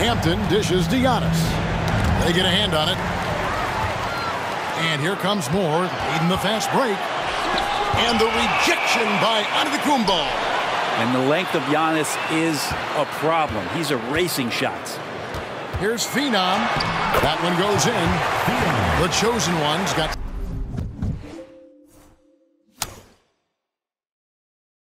Hampton dishes to Giannis. They get a hand on it. And here comes Moore leading the fast break. And the rejection by Antetokounmpo. And the length of Giannis is a problem. He's erasing shots. Here's Phenom. That one goes in. The chosen one's got